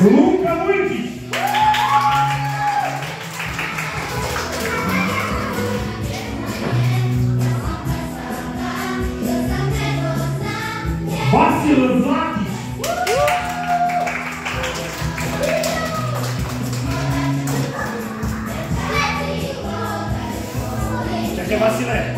Luca Luigi. Vasil Vlaki. Quer vacilar?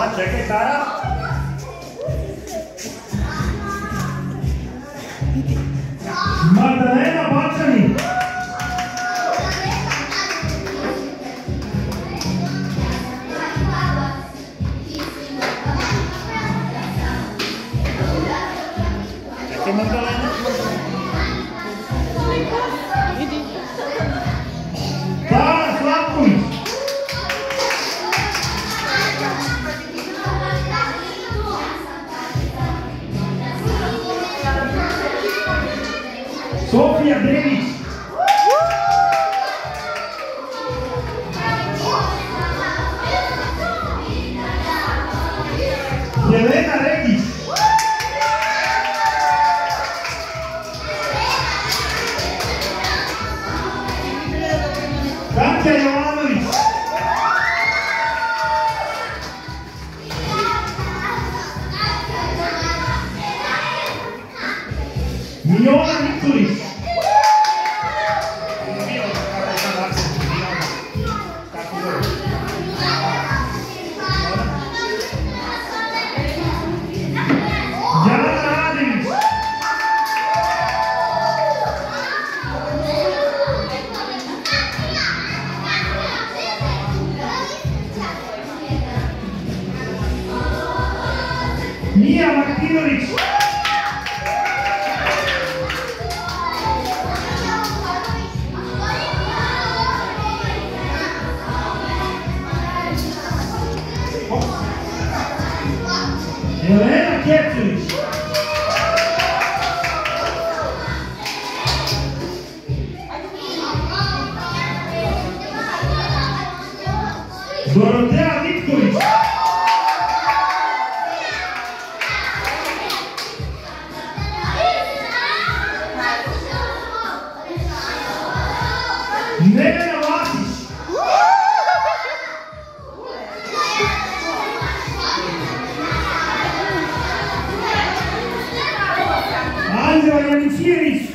on, check it back up. Magdalena Botany. Magdalena. Sofija Denić. Jelena Regić. Katja Jovanović. Miona Mija Martinović. Helena Keturić. Dorotea Angela Yamitieris.